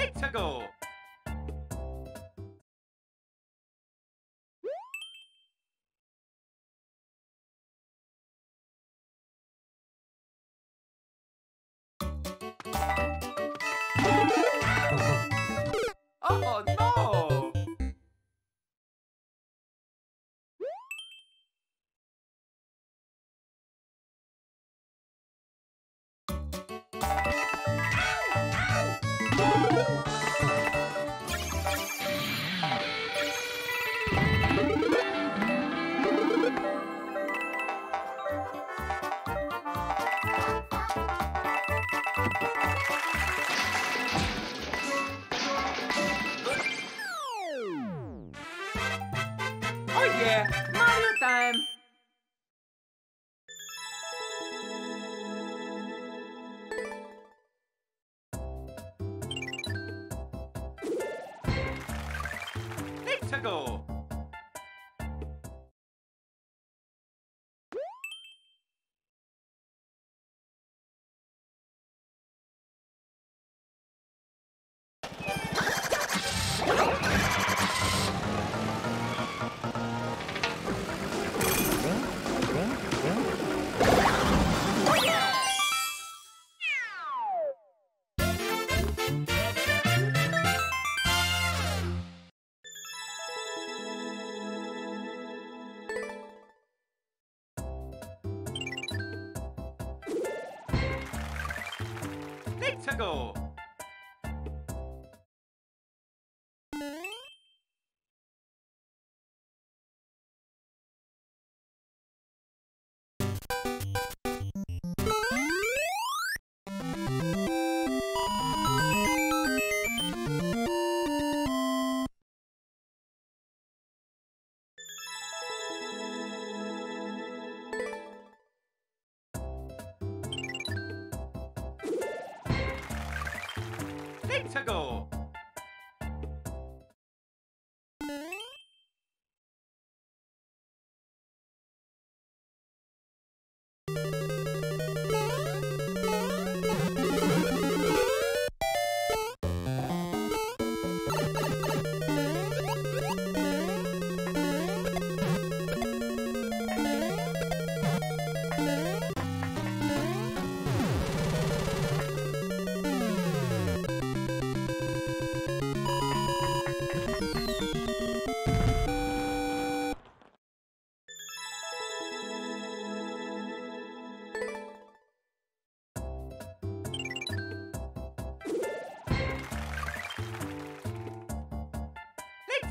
Let's go. Yeah, Mario time! Let's go. Let's go. Let's go.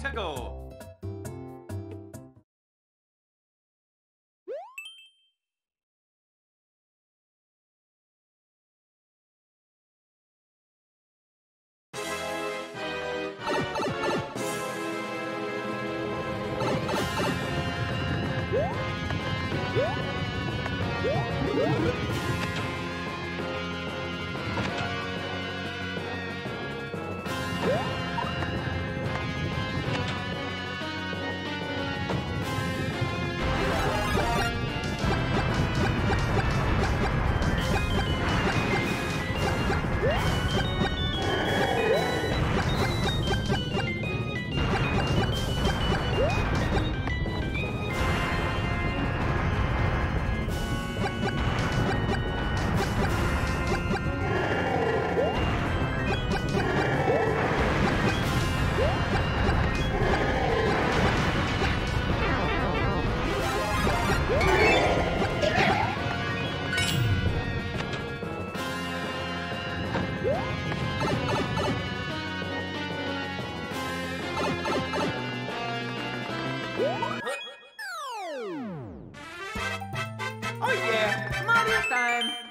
Let's go. Time!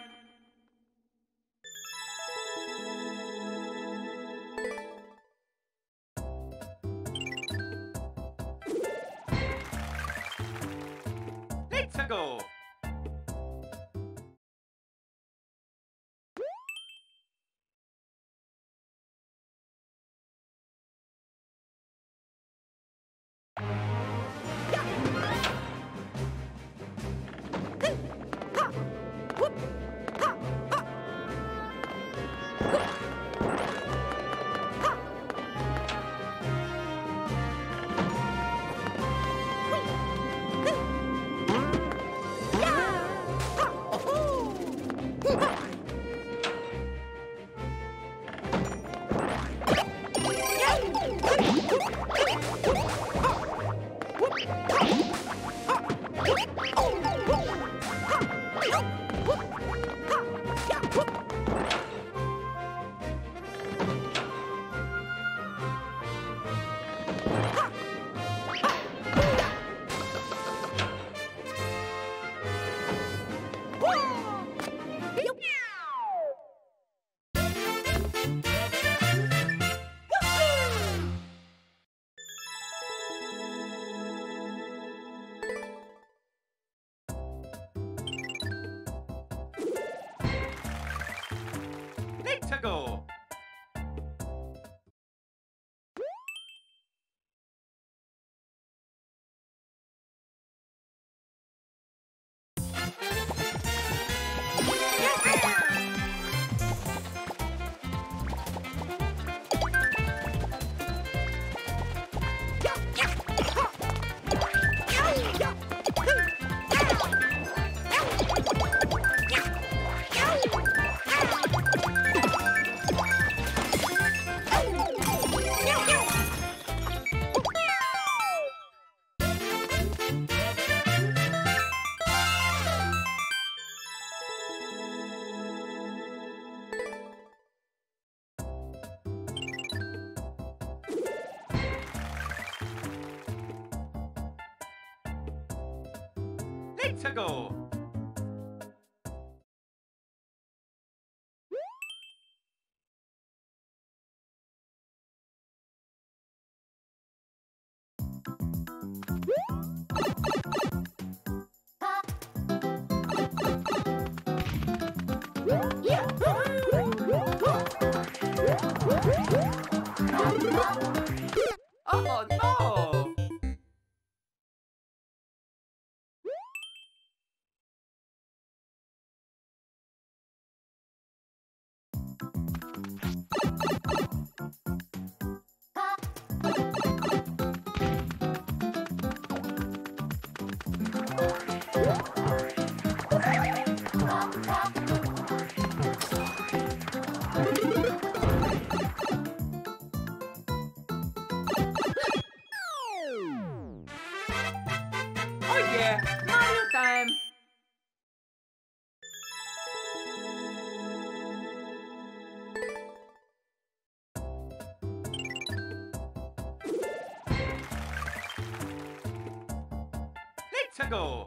Let's go. Go.